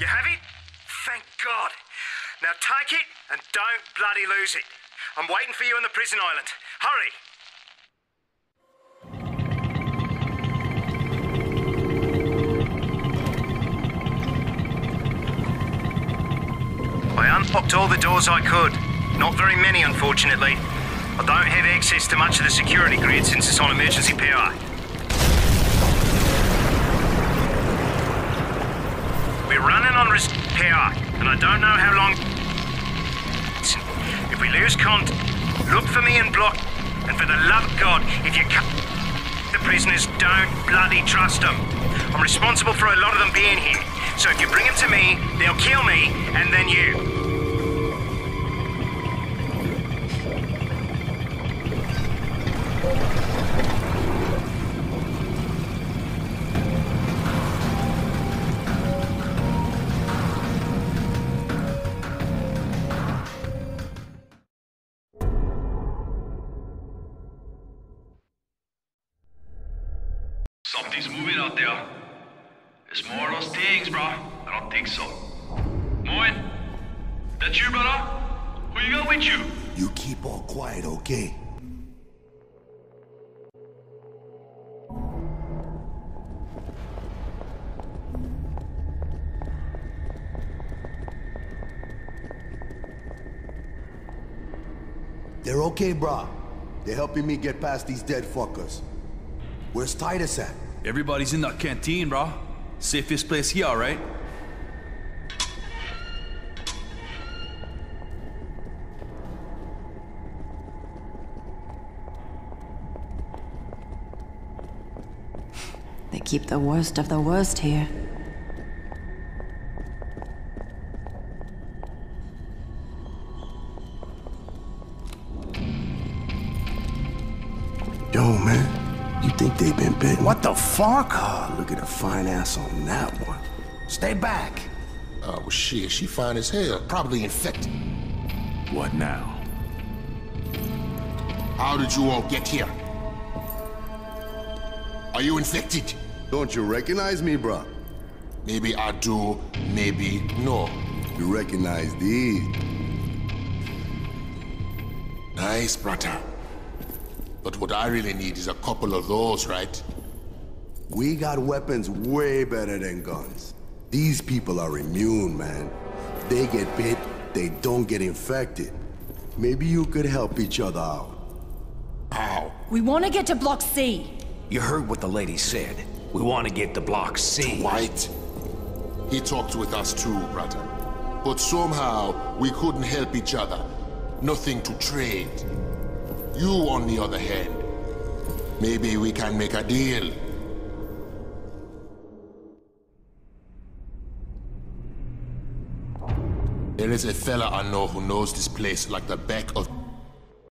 You have it? Thank God. Now take it and don't bloody lose it. I'm waiting for you on the prison island. Hurry! I unlocked all the doors I could. Not very many, unfortunately. I don't have access to much of the security grid since it's on emergency power. We're running on res- power, and I don't know how long. If we lose cont, look for me and block. And for the love of God, if you cut the prisoners, don't bloody trust them. I'm responsible for a lot of them being here. So if you bring them to me, they'll kill me, and then you. Something's moving out there. It's more of those things, bro. I don't think so. Moin, that you, brother? Who you got with you? You keep all quiet, okay? They're okay, brah. They're helping me get past these dead fuckers. Where's Titus at? Everybody's in that canteen, bro. Safest place here, alright? They keep the worst of the worst here. Think they've been bitten? What the fuck? Ah, look at the fine ass on that one. Stay back. Oh, well, shit, she fine as hell. Probably infected. What now? How did you all get here? Are you infected? Don't you recognize me, bruh? Maybe I do, maybe no. You recognize these. Nice, brother. But what I really need is a couple of those, right? We got weapons way better than guns. These people are immune, man. They get bit, they don't get infected. Maybe you could help each other out. How? We want to get to Block C. You heard what the lady said. We want to get to Block C. White? He talked with us too, brother. But somehow, we couldn't help each other. Nothing to trade. You, on the other hand, maybe we can make a deal. There is a fella I know who knows this place like the back of